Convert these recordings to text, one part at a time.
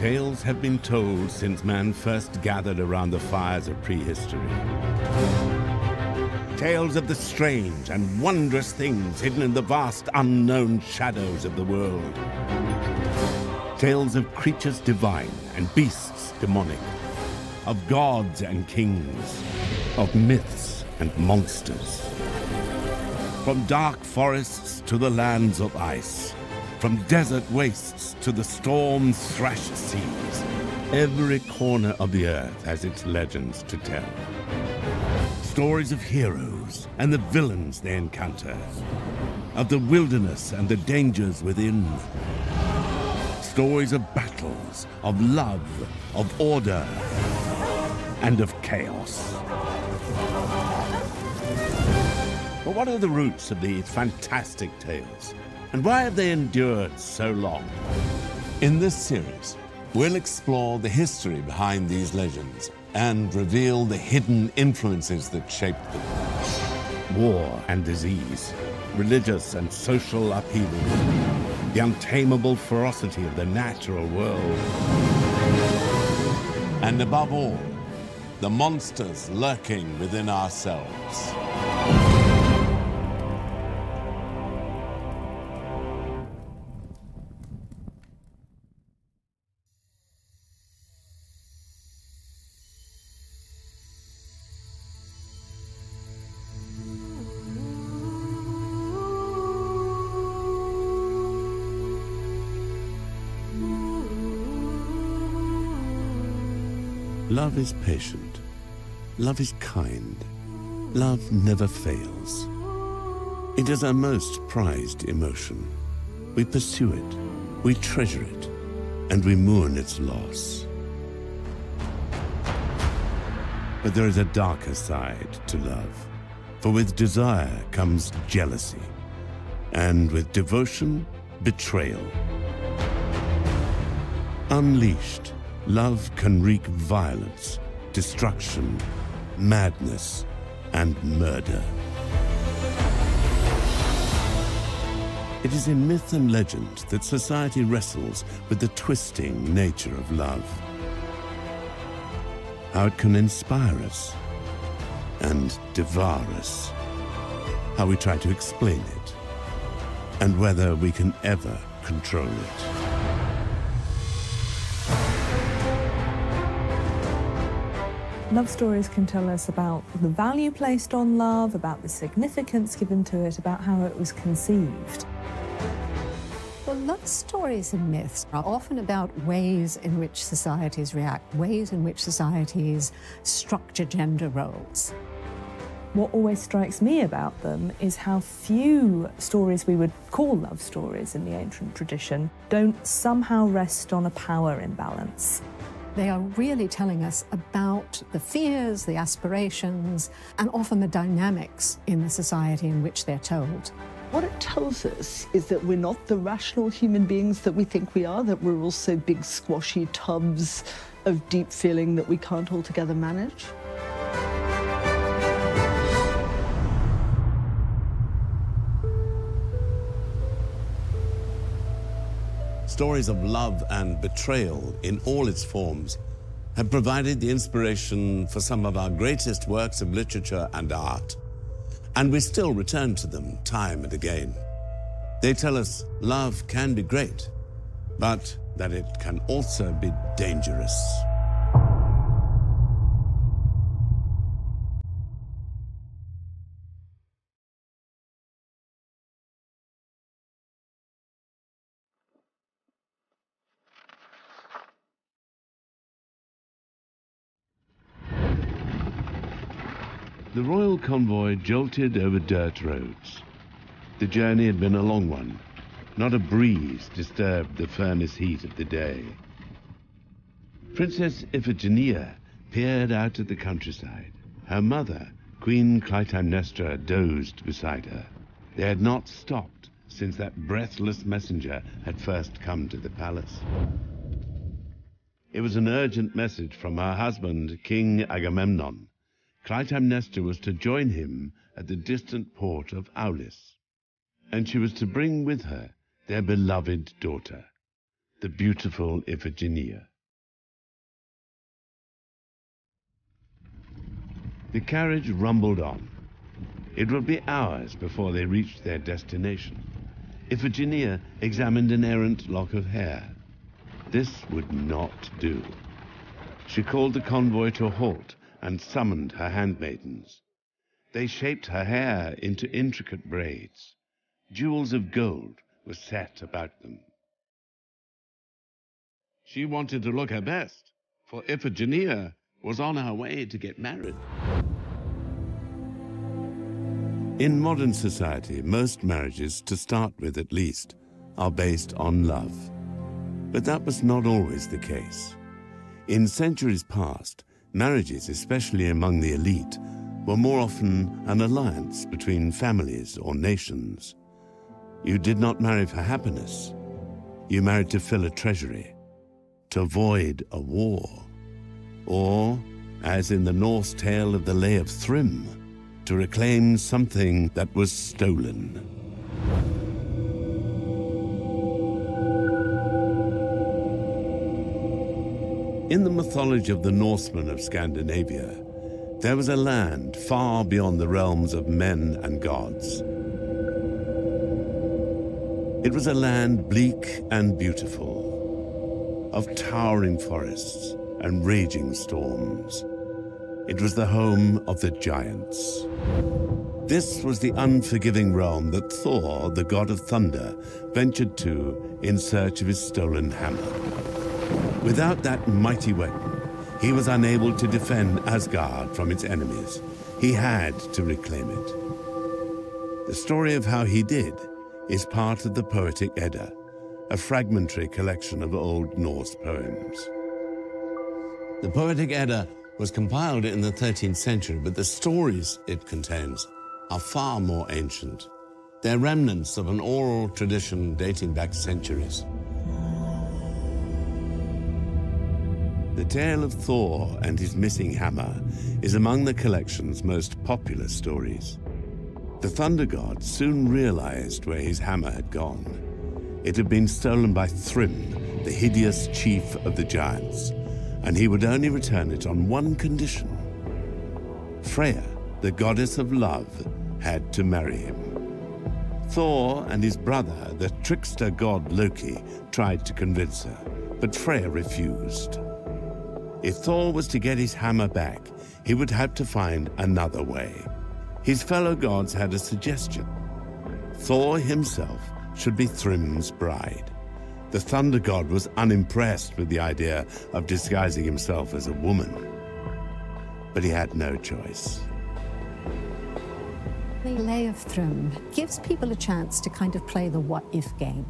Tales have been told since man first gathered around the fires of prehistory. Tales of the strange and wondrous things hidden in the vast unknown shadows of the world. Tales of creatures divine and beasts demonic. Of gods and kings. Of myths and monsters. From dark forests to the lands of ice. From desert wastes to the storm-thrashed seas, every corner of the earth has its legends to tell. Stories of heroes and the villains they encounter, of the wilderness and the dangers within. Stories of battles, of love, of order, and of chaos. But what are the roots of these fantastic tales? And why have they endured so long? In this series, we'll explore the history behind these legends and reveal the hidden influences that shaped them. War and disease, religious and social upheaval, the untamable ferocity of the natural world. And above all, the monsters lurking within ourselves. Love is patient. Love is kind. Love never fails. It is our most prized emotion. We pursue it, we treasure it, and we mourn its loss. But there is a darker side to love. For with desire comes jealousy, and with devotion, betrayal. Unleashed, love can wreak violence, destruction, madness, and murder. It is in myth and legend that society wrestles with the twisting nature of love. How it can inspire us and devour us. How we try to explain it. And whether we can ever control it. Love stories can tell us about the value placed on love, about the significance given to it, about how it was conceived. Well, love stories and myths are often about ways in which societies react, ways in which societies structure gender roles. What always strikes me about them is how few stories we would call love stories in the ancient tradition don't somehow rest on a power imbalance. They are really telling us about the fears, the aspirations, and often the dynamics in the society in which they're told. What it tells us is that we're not the rational human beings that we think we are, that we're also big squashy tubs of deep feeling that we can't altogether manage. Stories of love and betrayal in all its forms have provided the inspiration for some of our greatest works of literature and art. And we still return to them time and again. They tell us love can be great, but that it can also be dangerous. The royal convoy jolted over dirt roads. The journey had been a long one. Not a breeze disturbed the furnace heat of the day. Princess Iphigenia peered out at the countryside. Her mother, Queen Clytemnestra, dozed beside her. They had not stopped since that breathless messenger had first come to the palace. It was an urgent message from her husband, King Agamemnon. Clytemnestra was to join him at the distant port of Aulis, and she was to bring with her their beloved daughter, the beautiful Iphigenia. The carriage rumbled on. It would be hours before they reached their destination. Iphigenia examined an errant lock of hair. This would not do. She called the convoy to a halt and summoned her handmaidens. They shaped her hair into intricate braids. Jewels of gold were set about them. She wanted to look her best, for Iphigenia was on her way to get married. In modern society, most marriages, to start with at least, are based on love. But that was not always the case. In centuries past, marriages, especially among the elite, were more often an alliance between families or nations. You did not marry for happiness. You married to fill a treasury, to avoid a war, or, as in the Norse tale of the Lay of Thrym, to reclaim something that was stolen. In the mythology of the Norsemen of Scandinavia, there was a land far beyond the realms of men and gods. It was a land bleak and beautiful, of towering forests and raging storms. It was the home of the giants. This was the unforgiving realm that Thor, the god of thunder, ventured to in search of his stolen hammer. Without that mighty weapon, he was unable to defend Asgard from its enemies. He had to reclaim it. The story of how he did is part of the Poetic Edda, a fragmentary collection of Old Norse poems. The Poetic Edda was compiled in the 13th century, but the stories it contains are far more ancient. They're remnants of an oral tradition dating back centuries. The tale of Thor and his missing hammer is among the collection's most popular stories. The Thunder God soon realized where his hammer had gone. It had been stolen by Thrym, the hideous chief of the giants, and he would only return it on one condition. Freya, the goddess of love, had to marry him. Thor and his brother, the trickster god Loki, tried to convince her, but Freya refused. If Thor was to get his hammer back, he would have to find another way. His fellow gods had a suggestion. Thor himself should be Thrym's bride. The Thunder God was unimpressed with the idea of disguising himself as a woman. But he had no choice. The Lay of Thrym gives people a chance to kind of play the what if game.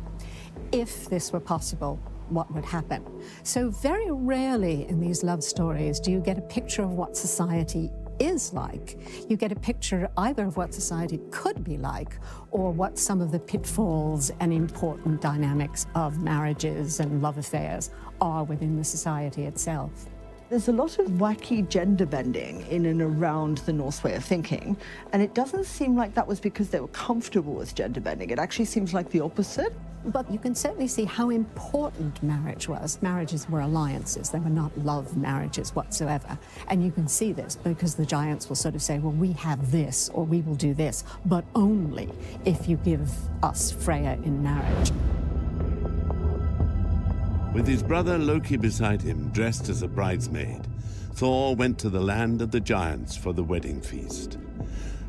If this were possible, what would happen? So, very rarely in these love stories do you get a picture of what society is like. You get a picture either of what society could be like or what some of the pitfalls and important dynamics of marriages and love affairs are within the society itself. There's a lot of wacky gender bending in and around the Norse way of thinking, and it doesn't seem like that was because they were comfortable with gender bending. It actually seems like the opposite. But you can certainly see how important marriage was. Marriages were alliances, they were not love marriages whatsoever. And you can see this because the giants will sort of say, well, we have this, or we will do this, but only if you give us Freya in marriage. With his brother Loki beside him, dressed as a bridesmaid, Thor went to the land of the giants for the wedding feast.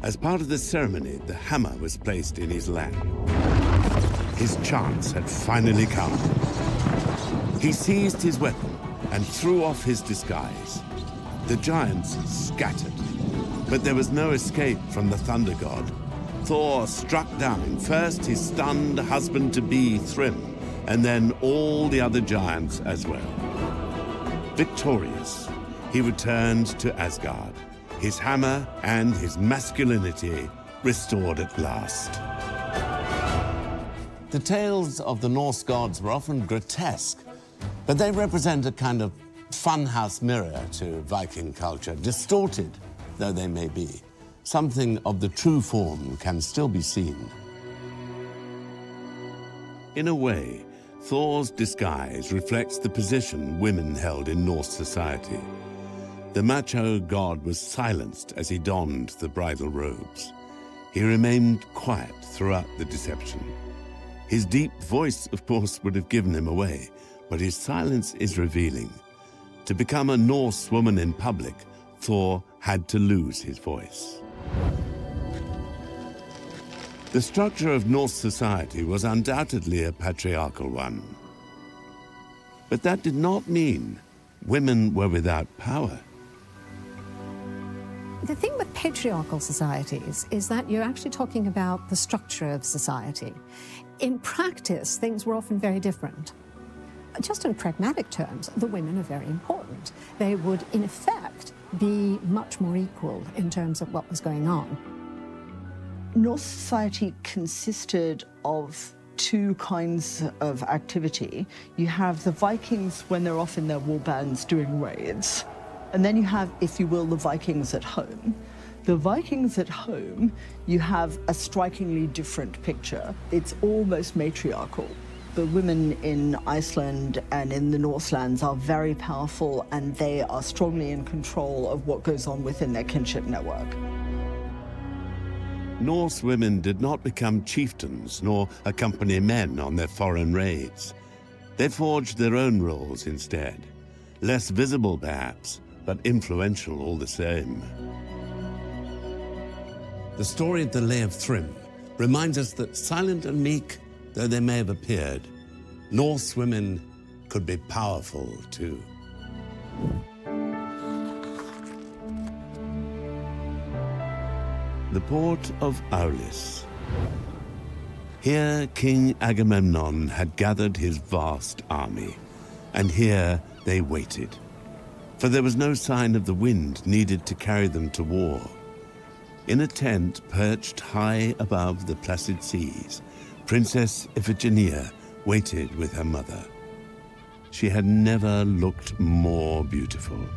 As part of the ceremony, the hammer was placed in his lap. His chance had finally come. He seized his weapon and threw off his disguise. The giants scattered, but there was no escape from the Thunder God. Thor struck down first his stunned husband-to-be Thrym, and then all the other giants as well. Victorious, he returned to Asgard, his hammer and his masculinity restored at last. The tales of the Norse gods were often grotesque, but they represent a kind of funhouse mirror to Viking culture, distorted though they may be. Something of the true form can still be seen. In a way, Thor's disguise reflects the position women held in Norse society. The macho god was silenced as he donned the bridal robes. He remained quiet throughout the deception. His deep voice, of course, would have given him away, but his silence is revealing. To become a Norse woman in public, Thor had to lose his voice. The structure of Norse society was undoubtedly a patriarchal one. But that did not mean women were without power. The thing with patriarchal societies is that you're actually talking about the structure of society. In practice, things were often very different. Just in pragmatic terms, the women are very important. They would, in effect, be much more equal in terms of what was going on. Norse society consisted of two kinds of activity. You have the Vikings when they're off in their war bands doing raids, and then you have, if you will, the Vikings at home. The Vikings at home, you have a strikingly different picture. It's almost matriarchal. The women in Iceland and in the Northlands are very powerful and they are strongly in control of what goes on within their kinship network. Norse women did not become chieftains nor accompany men on their foreign raids. They forged their own roles instead. Less visible, perhaps, but influential all the same. The story of the Lay of Thrym reminds us that silent and meek though they may have appeared, Norse women could be powerful too. The port of Aulis. Here King Agamemnon had gathered his vast army, and here they waited for there was no sign of the wind needed to carry them to war. In a tent perched high above the placid seas, Princess Iphigenia waited with her mother. She had never looked more beautiful.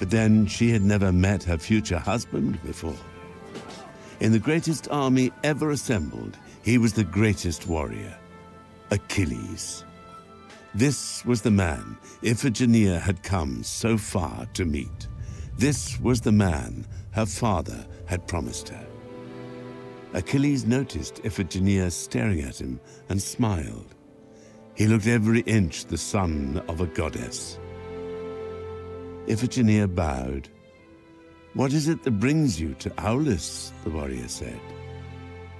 But then she had never met her future husband before. In the greatest army ever assembled, he was the greatest warrior, Achilles. This was the man Iphigenia had come so far to meet. This was the man her father had promised her. Achilles noticed Iphigenia staring at him and smiled. He looked every inch the son of a goddess. Iphigenia bowed. What is it that brings you to Aulis? the warrior said.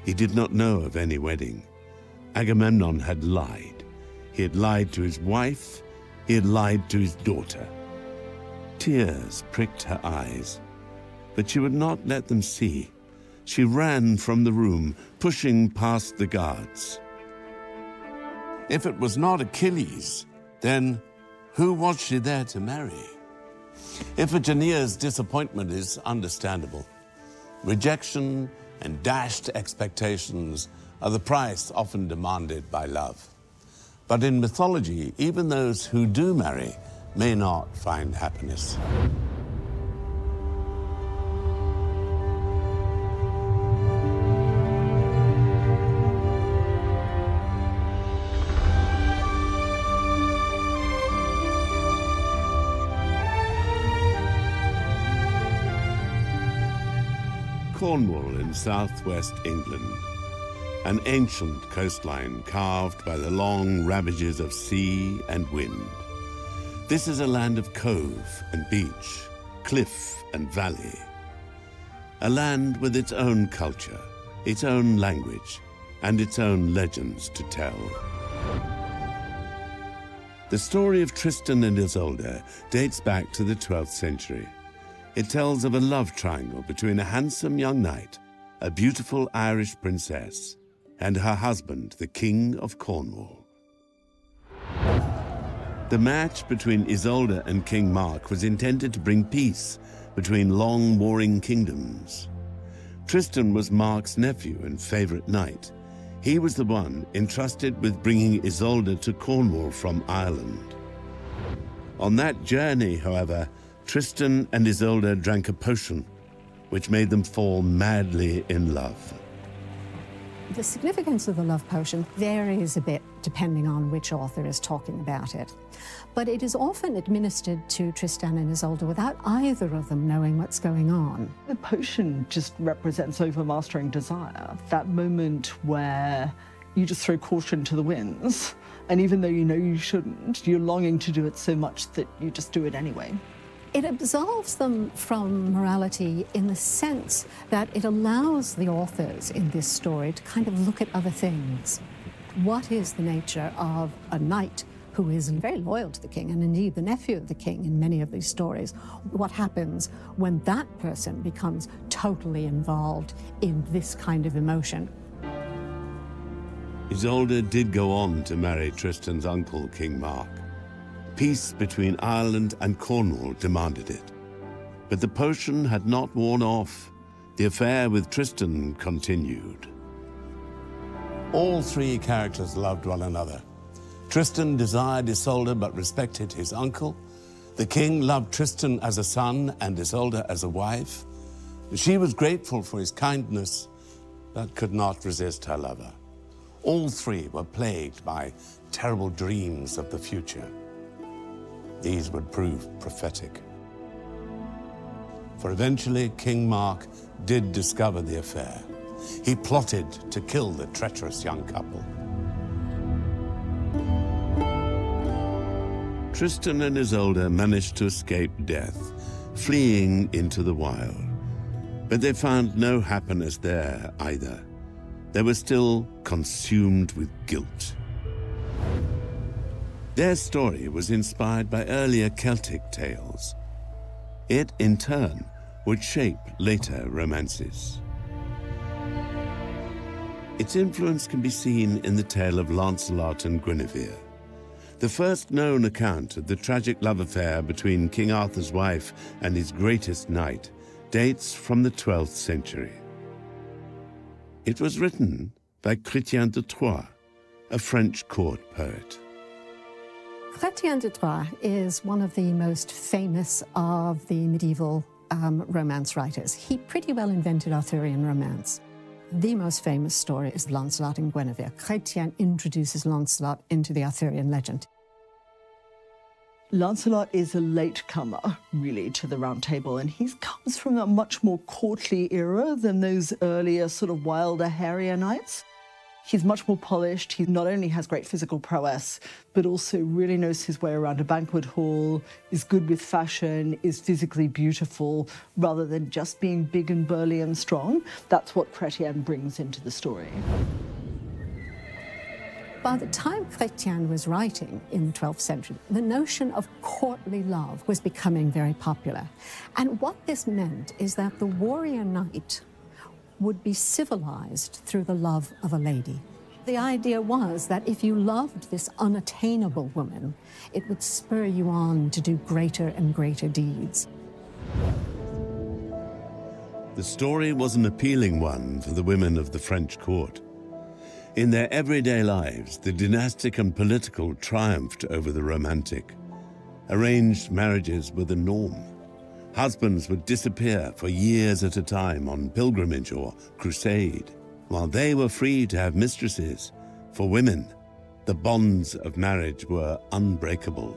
He did not know of any wedding. Agamemnon had lied. He had lied to his wife, he had lied to his daughter. Tears pricked her eyes, but she would not let them see. She ran from the room, pushing past the guards. If it was not Achilles, then who was she there to marry? Iphigenia's disappointment is understandable. Rejection and dashed expectations are the price often demanded by love. But in mythology, even those who do marry may not find happiness. Southwest England an ancient coastline carved by the long ravages of sea and wind. This is a land of cove and beach, cliff and valley. A land with its own culture, its own language, and its own legends to tell. The story of Tristan and Isolde dates back to the 12th century. It tells of a love triangle between a handsome young knight, a beautiful Irish princess, and her husband, the King of Cornwall. The match between Isolde and King Mark was intended to bring peace between long warring kingdoms. Tristan was Mark's nephew and favorite knight. He was the one entrusted with bringing Isolde to Cornwall from Ireland. On that journey, however, Tristan and Isolde drank a potion, which made them fall madly in love. The significance of the love potion varies a bit depending on which author is talking about it. But it is often administered to Tristan and Isolde without either of them knowing what's going on. The potion just represents overmastering desire, that moment where you just throw caution to the winds. And even though you know you shouldn't, you're longing to do it so much that you just do it anyway. It absolves them from morality in the sense that it allows the authors in this story to kind of look at other things. What is the nature of a knight who is very loyal to the king, and indeed the nephew of the king in many of these stories? What happens when that person becomes totally involved in this kind of emotion? Isolde did go on to marry Tristan's uncle, King Mark. Peace between Ireland and Cornwall demanded it. But the potion had not worn off. The affair with Tristan continued. All three characters loved one another. Tristan desired Isolde but respected his uncle. The king loved Tristan as a son and Isolde as a wife. She was grateful for his kindness, but could not resist her lover. All three were plagued by terrible dreams of the future these would prove prophetic. For eventually, King Mark did discover the affair. He plotted to kill the treacherous young couple. Tristan and Isolde managed to escape death, fleeing into the wild. But they found no happiness there either. They were still consumed with guilt. Their story was inspired by earlier Celtic tales. It, in turn, would shape later romances. Its influence can be seen in the tale of Lancelot and Guinevere, the first known account of the tragic love affair between King Arthur's wife and his greatest knight dates from the 12th century. It was written by Chrétien de Troyes, a French court poet. Chrétien de Troyes is one of the most famous of the medieval um, romance writers. He pretty well invented Arthurian romance. The most famous story is Lancelot and Guinevere. Chrétien introduces Lancelot into the Arthurian legend. Lancelot is a latecomer, really, to the Round Table, and he comes from a much more courtly era than those earlier, sort of wilder, hairier knights. He's much more polished. He not only has great physical prowess, but also really knows his way around a banquet hall, is good with fashion, is physically beautiful, rather than just being big and burly and strong. That's what Chrétien brings into the story. By the time Chrétien was writing in the 12th century, the notion of courtly love was becoming very popular. And what this meant is that the warrior knight would be civilized through the love of a lady. The idea was that if you loved this unattainable woman, it would spur you on to do greater and greater deeds. The story was an appealing one for the women of the French court. In their everyday lives, the dynastic and political triumphed over the romantic. Arranged marriages were the norm. Husbands would disappear for years at a time on pilgrimage or crusade, while they were free to have mistresses. For women, the bonds of marriage were unbreakable.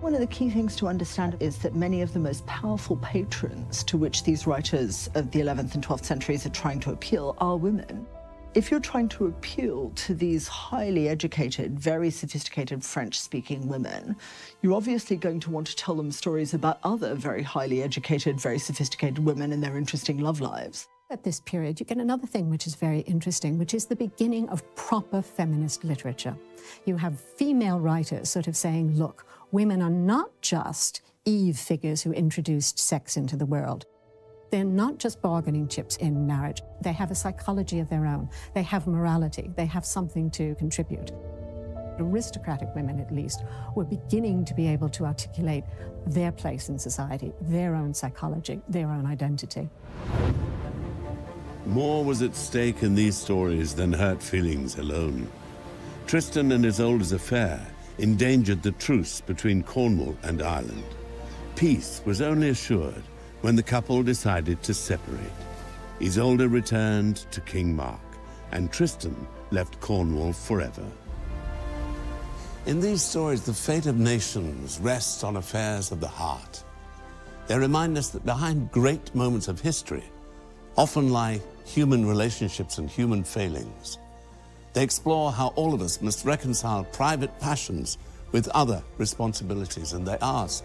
One of the key things to understand is that many of the most powerful patrons to which these writers of the 11th and 12th centuries are trying to appeal are women. If you're trying to appeal to these highly educated, very sophisticated French speaking women, you're obviously going to want to tell them stories about other very highly educated, very sophisticated women and their interesting love lives. At this period, you get another thing which is very interesting, which is the beginning of proper feminist literature. You have female writers sort of saying, look, women are not just Eve figures who introduced sex into the world. They're not just bargaining chips in marriage. They have a psychology of their own. They have morality. They have something to contribute. Aristocratic women, at least, were beginning to be able to articulate their place in society, their own psychology, their own identity. More was at stake in these stories than hurt feelings alone. Tristan and Isolde's affair endangered the truce between Cornwall and Ireland. Peace was only assured when the couple decided to separate. Isolde returned to King Mark, and Tristan left Cornwall forever. In these stories, the fate of nations rests on affairs of the heart. They remind us that behind great moments of history often lie human relationships and human failings. They explore how all of us must reconcile private passions with other responsibilities, and they ask,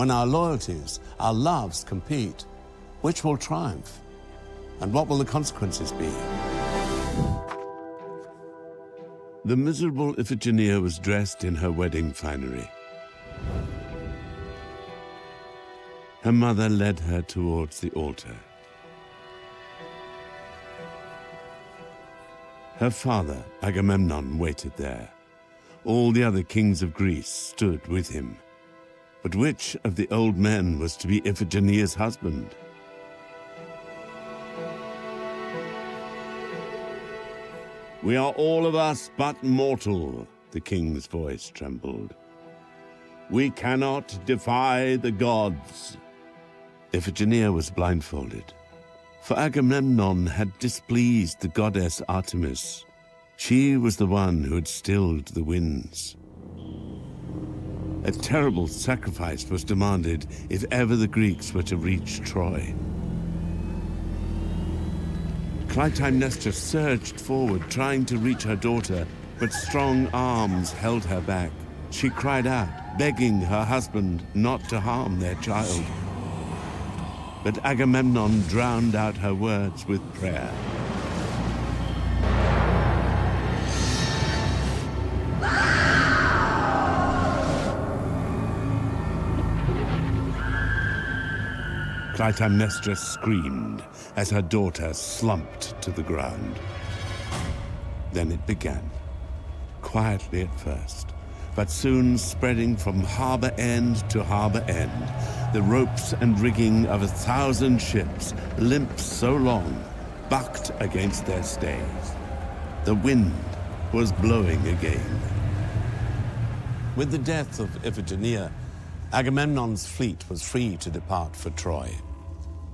when our loyalties, our loves compete, which will triumph? And what will the consequences be? The miserable Iphigenia was dressed in her wedding finery. Her mother led her towards the altar. Her father, Agamemnon, waited there. All the other kings of Greece stood with him. But which of the old men was to be Iphigenia's husband? We are all of us but mortal, the king's voice trembled. We cannot defy the gods. Iphigenia was blindfolded, for Agamemnon had displeased the goddess Artemis. She was the one who had stilled the winds. A terrible sacrifice was demanded if ever the Greeks were to reach Troy. Clytemnestra surged forward, trying to reach her daughter, but strong arms held her back. She cried out, begging her husband not to harm their child. But Agamemnon drowned out her words with prayer. Clytemnestra screamed as her daughter slumped to the ground. Then it began, quietly at first, but soon spreading from harbor end to harbor end, the ropes and rigging of a thousand ships, limp so long, bucked against their stays. The wind was blowing again. With the death of Iphigenia, Agamemnon's fleet was free to depart for Troy.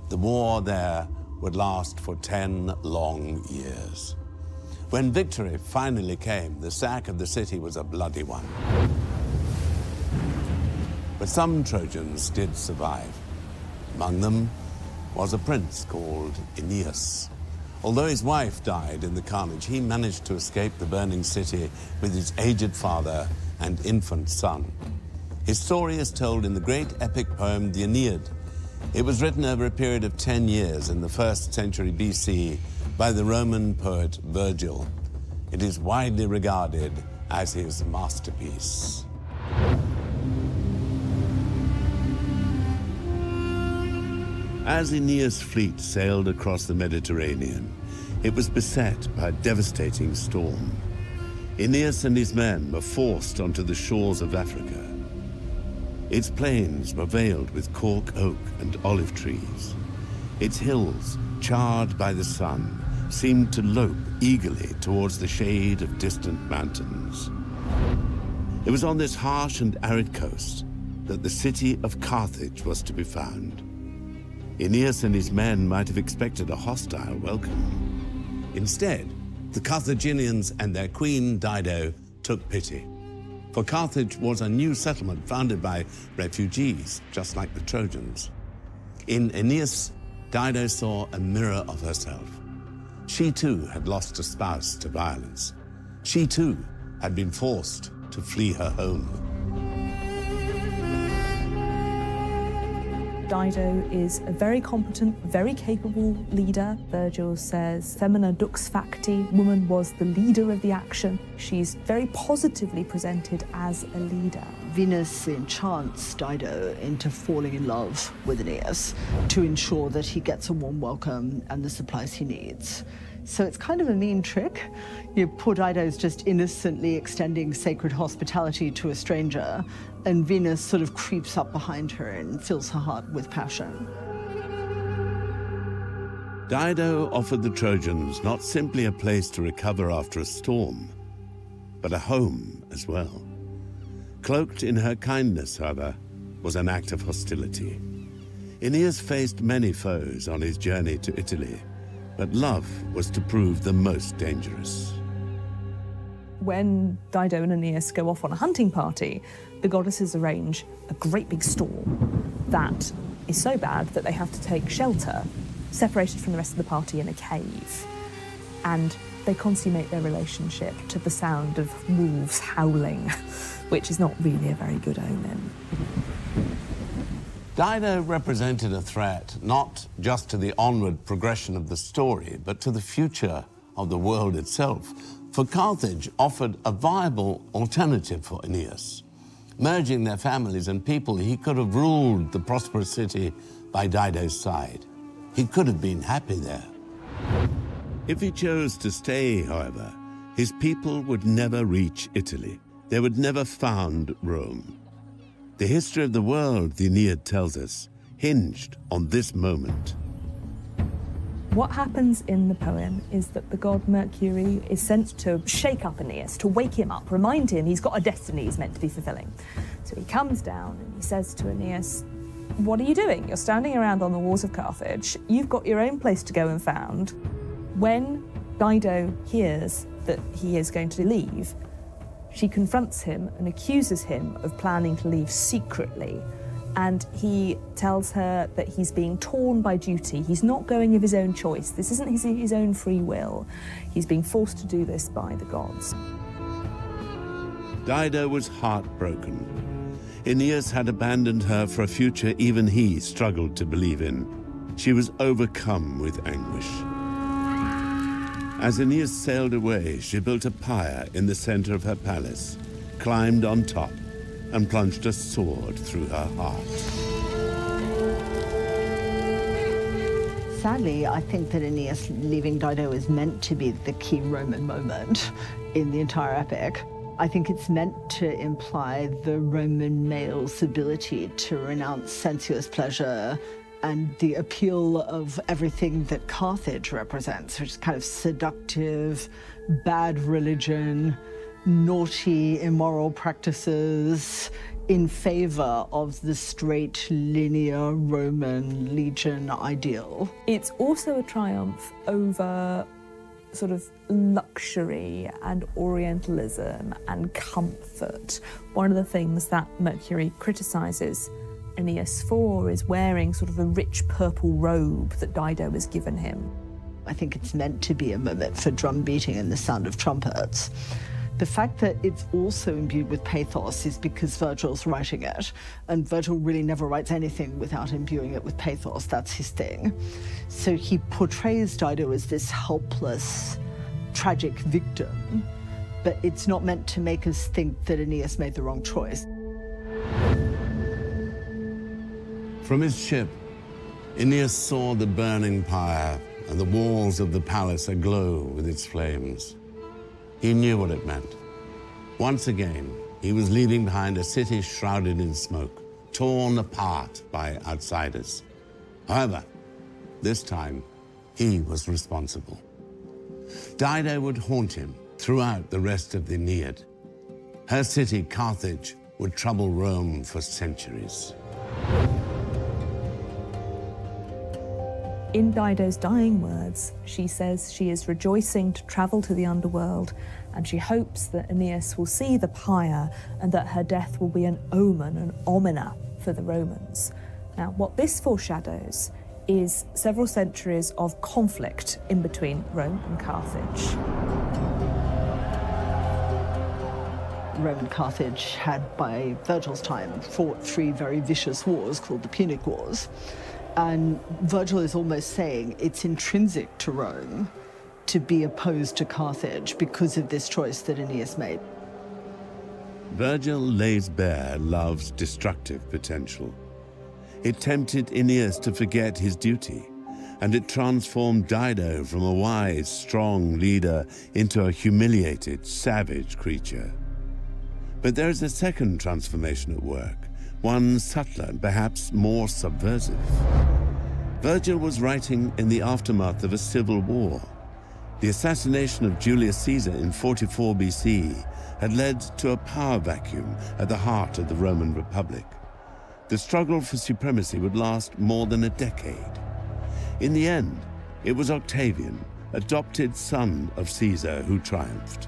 The war there would last for 10 long years. When victory finally came, the sack of the city was a bloody one. But some Trojans did survive. Among them was a prince called Aeneas. Although his wife died in the carnage, he managed to escape the burning city with his aged father and infant son. His story is told in the great epic poem, the Aeneid, it was written over a period of 10 years in the first century BC by the Roman poet Virgil. It is widely regarded as his masterpiece. As Aeneas' fleet sailed across the Mediterranean, it was beset by a devastating storm. Aeneas and his men were forced onto the shores of Africa. Its plains were veiled with cork oak and olive trees. Its hills, charred by the sun, seemed to lope eagerly towards the shade of distant mountains. It was on this harsh and arid coast that the city of Carthage was to be found. Aeneas and his men might have expected a hostile welcome. Instead, the Carthaginians and their queen, Dido, took pity. For Carthage was a new settlement founded by refugees, just like the Trojans. In Aeneas, Dido saw a mirror of herself. She too had lost a spouse to violence. She too had been forced to flee her home. Dido is a very competent, very capable leader. Virgil says, Femina dux facti, woman was the leader of the action. She's very positively presented as a leader. Venus enchants Dido into falling in love with Aeneas to ensure that he gets a warm welcome and the supplies he needs. So it's kind of a mean trick. You know, poor Dido's just innocently extending sacred hospitality to a stranger, and Venus sort of creeps up behind her and fills her heart with passion. Dido offered the Trojans not simply a place to recover after a storm, but a home as well. Cloaked in her kindness, however, was an act of hostility. Aeneas faced many foes on his journey to Italy, But love was to prove the most dangerous. When Dido and Aeneas go off on a hunting party, the goddesses arrange a great big storm that is so bad that they have to take shelter, separated from the rest of the party in a cave. And they consummate their relationship to the sound of wolves howling, which is not really a very good omen. Dido represented a threat not just to the onward progression of the story, but to the future of the world itself. For Carthage offered a viable alternative for Aeneas. Merging their families and people, he could have ruled the prosperous city by Dido's side. He could have been happy there. If he chose to stay, however, his people would never reach Italy. They would never found Rome. The history of the world, the Aeneid tells us, hinged on this moment. What happens in the poem is that the god Mercury is sent to shake up Aeneas, to wake him up, remind him he's got a destiny he's meant to be fulfilling. So he comes down and he says to Aeneas, What are you doing? You're standing around on the walls of Carthage. You've got your own place to go and found. When Dido hears that he is going to leave, she confronts him and accuses him of planning to leave secretly. And he tells her that he's being torn by duty. He's not going of his own choice. This isn't his, his own free will. He's being forced to do this by the gods. Dido was heartbroken. Aeneas had abandoned her for a future even he struggled to believe in. She was overcome with anguish. As Aeneas sailed away, she built a pyre in the center of her palace, climbed on top, and plunged a sword through her heart. Sadly, I think that Aeneas leaving Dido is meant to be the key Roman moment in the entire epic. I think it's meant to imply the Roman male's ability to renounce sensuous pleasure and the appeal of everything that Carthage represents, which is kind of seductive, bad religion, naughty, immoral practices in favor of the straight, linear Roman legion ideal. It's also a triumph over sort of luxury and Orientalism and comfort. One of the things that Mercury criticizes Aeneas for is wearing sort of a rich purple robe that Dido has given him. I think it's meant to be a moment for drum beating and the sound of trumpets. The fact that it's also imbued with pathos is because Virgil's writing it, and Virgil really never writes anything without imbuing it with pathos. That's his thing. So he portrays Dido as this helpless, tragic victim, but it's not meant to make us think that Aeneas made the wrong choice. From his ship, Aeneas saw the burning pyre and the walls of the palace aglow with its flames. He knew what it meant. Once again, he was leaving behind a city shrouded in smoke, torn apart by outsiders. However, this time, he was responsible. Dido would haunt him throughout the rest of the Aeneid. Her city, Carthage, would trouble Rome for centuries. In Dido's dying words, she says she is rejoicing to travel to the underworld and she hopes that Aeneas will see the pyre and that her death will be an omen, an omena for the Romans. Now, what this foreshadows is several centuries of conflict in between Rome and Carthage. Rome and Carthage had, by Virgil's time, fought three very vicious wars called the Punic Wars. And Virgil is almost saying it's intrinsic to Rome to be opposed to Carthage because of this choice that Aeneas made. Virgil lays bare love's destructive potential. It tempted Aeneas to forget his duty, and it transformed Dido from a wise, strong leader into a humiliated, savage creature. But there is a second transformation at work one subtler and perhaps more subversive. Virgil was writing in the aftermath of a civil war. The assassination of Julius Caesar in 44 BC had led to a power vacuum at the heart of the Roman Republic. The struggle for supremacy would last more than a decade. In the end, It was Octavian, adopted son of Caesar, who triumphed.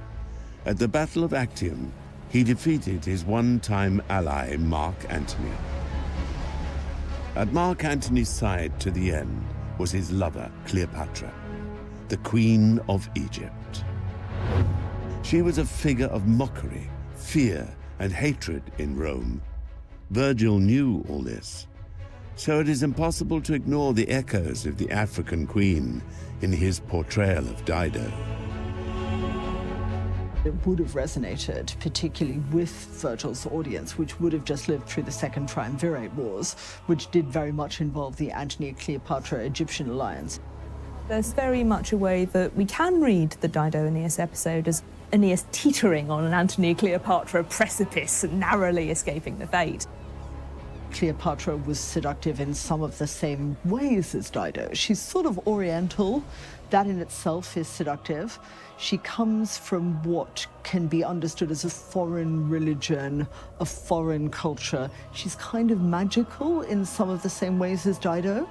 At the Battle of Actium, he defeated his one-time ally Mark Antony. At Mark Antony's side to the end was his lover, Cleopatra, the Queen of Egypt. She was a figure of mockery, fear, and hatred in Rome. Virgil knew all this, so it is impossible to ignore the echoes of the African queen in his portrayal of Dido. It would have resonated, particularly with Virgil's audience, which would have just lived through the Second Triumvirate Wars, which did very much involve the Antony-Cleopatra Egyptian alliance. There's very much a way that we can read the Dido Aeneas episode as Aeneas teetering on an Antony-Cleopatra precipice and narrowly escaping the fate. Cleopatra was seductive in some of the same ways as Dido. She's sort of oriental. That in itself is seductive. She comes from what can be understood as a foreign religion, a foreign culture. She's kind of magical in some of the same ways as Dido.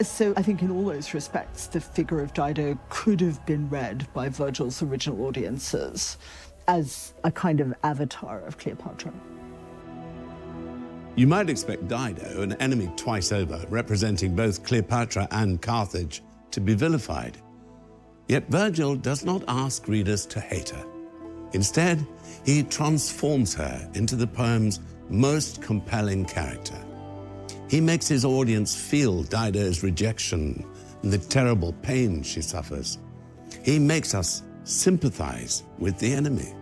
So I think in all those respects, the figure of Dido could have been read by Virgil's original audiences as a kind of avatar of Cleopatra. You might expect Dido, an enemy twice over, representing both Cleopatra and Carthage, to be vilified. Yet Virgil does not ask readers to hate her. Instead, he transforms her into the poem's most compelling character. He makes his audience feel Dido's rejection and the terrible pain she suffers. He makes us sympathize with the enemy.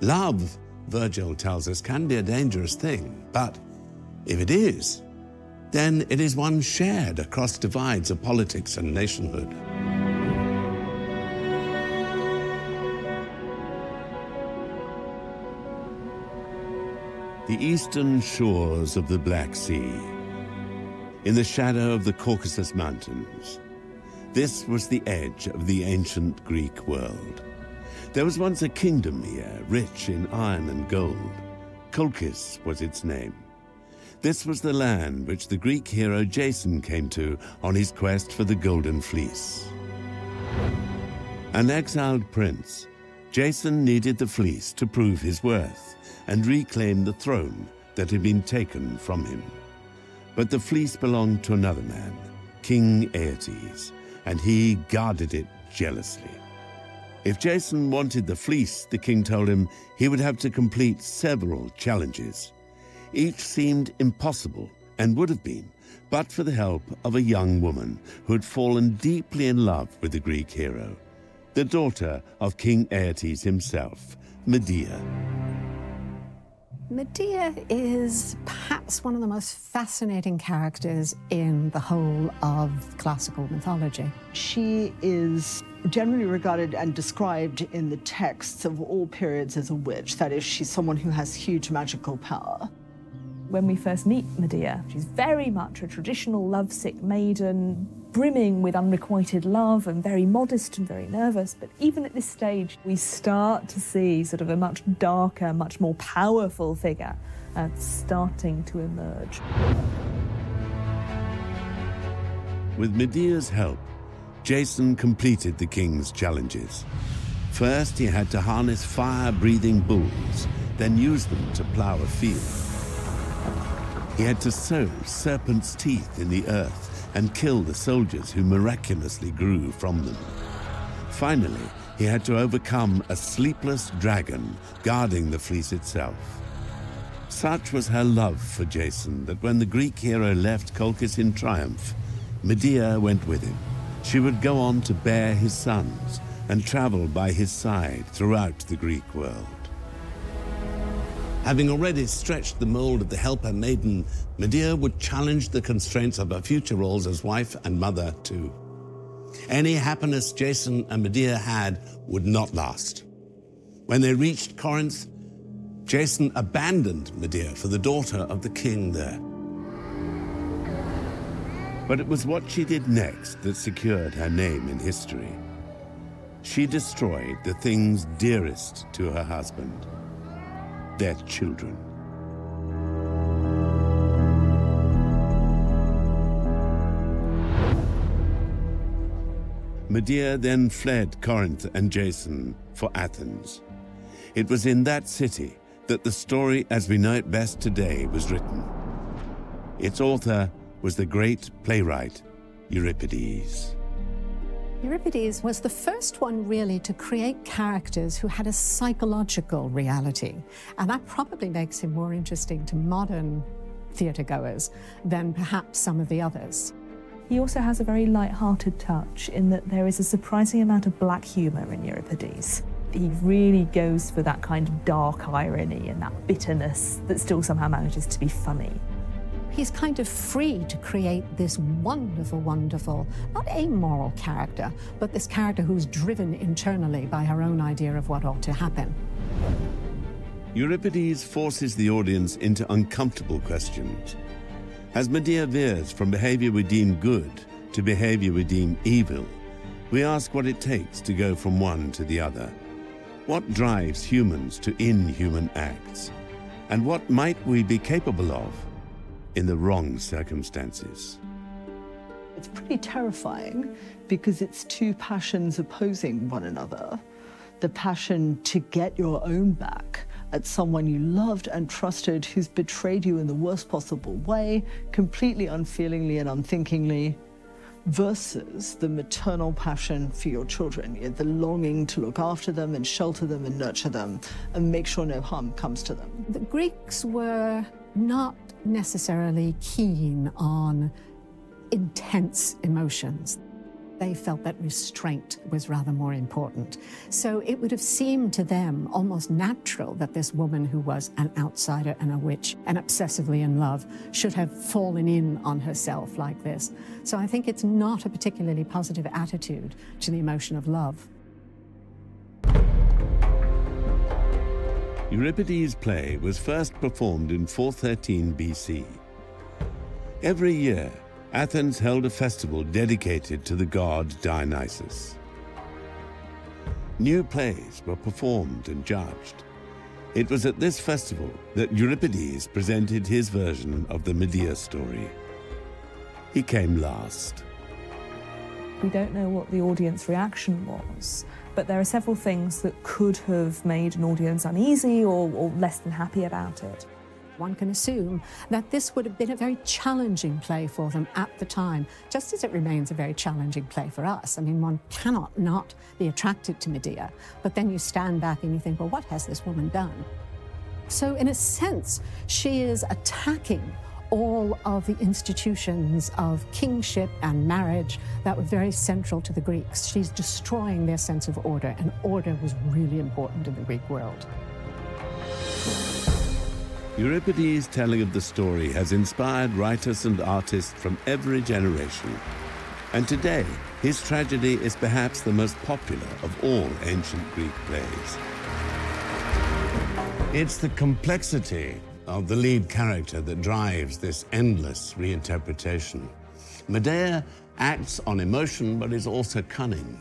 Love Virgil tells us, can be a dangerous thing. But if it is, then it is one shared across divides of politics and nationhood. The eastern shores of the Black Sea, in the shadow of the Caucasus Mountains. This was the edge of the ancient Greek world. There was once a kingdom here, rich in iron and gold. Colchis was its name. This was the land which the Greek hero Jason came to on his quest for the Golden Fleece. An exiled prince, Jason needed the fleece to prove his worth and reclaim the throne that had been taken from him. But the fleece belonged to another man, King Aeetes, and he guarded it jealously. If Jason wanted the fleece, the king told him he would have to complete several challenges. Each seemed impossible and would have been, but for the help of a young woman who had fallen deeply in love with the Greek hero, the daughter of King Aeetes himself, Medea. Medea is perhaps one of the most fascinating characters in the whole of classical mythology. She is generally regarded and described in the texts of all periods as a witch. That is, she's someone who has huge magical power. When we first meet Medea, she's very much a traditional lovesick maiden, brimming with unrequited love and very modest and very nervous. But even at this stage, we start to see sort of a much darker, much more powerful figure uh, starting to emerge. With Medea's help, Jason completed the king's challenges. First, he had to harness fire-breathing bulls, then use them to plow a field. He had to sow serpents' teeth in the earth and kill the soldiers who miraculously grew from them. Finally, he had to overcome a sleepless dragon guarding the fleece itself. Such was her love for Jason that when the Greek hero left Colchis in triumph, Medea went with him. She would go on to bear his sons and travel by his side throughout the Greek world. Having already stretched the mold of the helper maiden, Medea would challenge the constraints of her future roles as wife and mother, too. Any happiness Jason and Medea had would not last. When they reached Corinth, Jason abandoned Medea for the daughter of the king there. But it was what she did next that secured her name in history. She destroyed the things dearest to her husband, their children. Medea then fled Corinth and Jason for Athens. It was in that city that the story as we know it best today was written. Its author was the great playwright Euripides. Euripides was the first one really to create characters who had a psychological reality. And that probably makes him more interesting to modern theatregoers than perhaps some of the others. He also has a very light-hearted touch in that there is a surprising amount of black humour in Euripides. He really goes for that kind of dark irony and that bitterness that still somehow manages to be funny. He's kind of free to create this wonderful, wonderful, not amoral character, but this character who's driven internally by her own idea of what ought to happen. Euripides forces the audience into uncomfortable questions. As Medea veers from behavior we deem good to behavior we deem evil, we ask what it takes to go from one to the other. What drives humans to inhuman acts? And what might we be capable of in the wrong circumstances? It's pretty terrifying because it's two passions opposing one another. The passion to get your own back at someone you loved and trusted who's betrayed you in the worst possible way, completely unfeelingly and unthinkingly, versus the maternal passion for your children, you know, the longing to look after them and shelter them and nurture them and make sure no harm comes to them. The Greeks were not necessarily keen on intense emotions. They felt that restraint was rather more important. So it would have seemed to them almost natural that this woman who was an outsider and a witch and obsessively in love should have fallen in on herself like this. So I think it's not a particularly positive attitude to the emotion of love. Euripides' play was first performed in 413 BC. Every year, Athens held a festival dedicated to the god Dionysus. New plays were performed and judged. It was at this festival that Euripides presented his version of the Medea story. He came last. We don't know what the audience reaction was, but there are several things that could have made an audience uneasy or, or less than happy about it. One can assume that this would have been a very challenging play for them at the time, just as it remains a very challenging play for us. I mean, one cannot not be attracted to Medea, but then you stand back and you think, well, what has this woman done? So, in a sense, she is attacking all of the institutions of kingship and marriage that were very central to the Greeks. She's destroying their sense of order, and order was really important in the Greek world. Euripides' telling of the story has inspired writers and artists from every generation. And today, his tragedy is perhaps the most popular of all ancient Greek plays. It's the complexity of the lead character that drives this endless reinterpretation. Medea acts on emotion but is also cunning.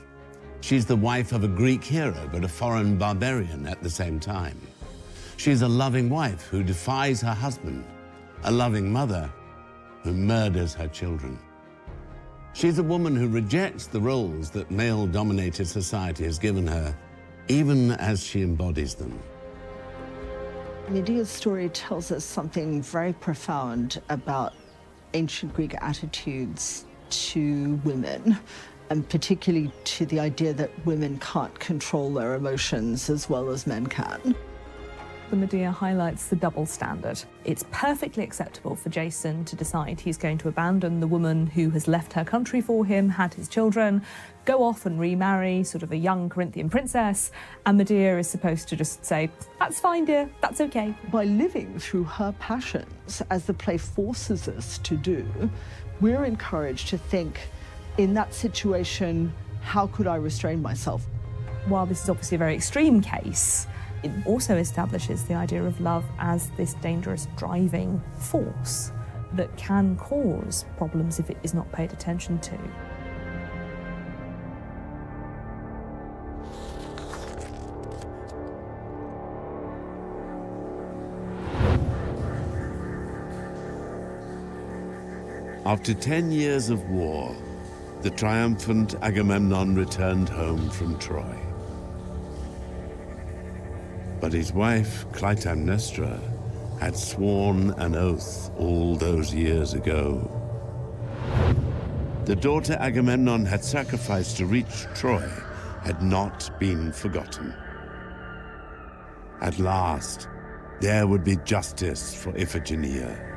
She's the wife of a Greek hero but a foreign barbarian at the same time. She's a loving wife who defies her husband, a loving mother who murders her children. She's a woman who rejects the roles that male-dominated society has given her, even as she embodies them. Medea's story tells us something very profound about ancient Greek attitudes to women, and particularly to the idea that women can't control their emotions as well as men can. The Medea highlights the double standard. It's perfectly acceptable for Jason to decide he's going to abandon the woman who has left her country for him, had his children, go off and remarry sort of a young Corinthian princess, and Medea is supposed to just say, That's fine, dear, that's okay. By living through her passions, as the play forces us to do, we're encouraged to think, in that situation, how could I restrain myself? While this is obviously a very extreme case, it also establishes the idea of love as this dangerous driving force that can cause problems if it is not paid attention to. After 10 years of war, the triumphant Agamemnon returned home from Troy. But his wife, Clytemnestra, had sworn an oath all those years ago. The daughter Agamemnon had sacrificed to reach Troy had not been forgotten. At last, there would be justice for Iphigenia.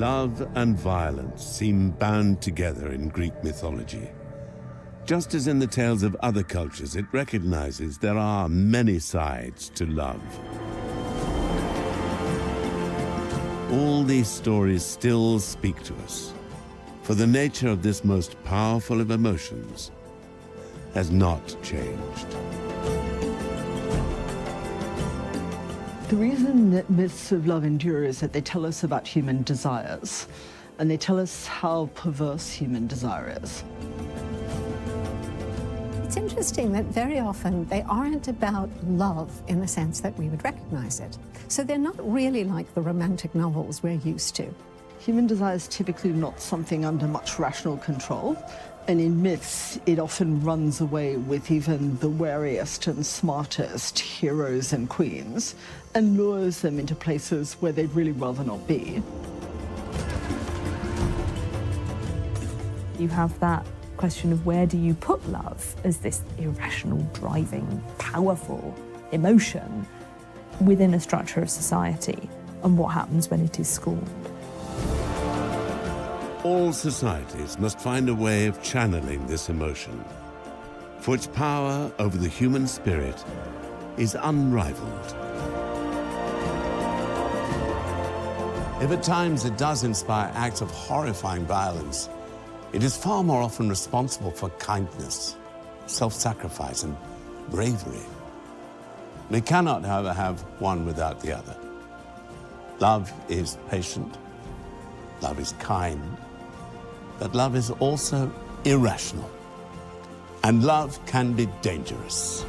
Love and violence seem bound together in Greek mythology. Just as in the tales of other cultures, it recognizes there are many sides to love. All these stories still speak to us, for the nature of this most powerful of emotions has not changed. The reason that myths of love endure is that they tell us about human desires, and they tell us how perverse human desire is. It's interesting that very often they aren't about love in the sense that we would recognize it. So they're not really like the romantic novels we're used to. Human desire is typically not something under much rational control, and in myths, it often runs away with even the wariest and smartest heroes and queens and lures them into places where they'd really rather not be. You have that question of where do you put love as this irrational, driving, powerful emotion within a structure of society, and what happens when it is scorned. All societies must find a way of channeling this emotion, for its power over the human spirit is unrivaled. If at times it does inspire acts of horrifying violence, it is far more often responsible for kindness, self-sacrifice, and bravery. We cannot, however, have one without the other. Love is patient, love is kind, but love is also irrational. And love can be dangerous.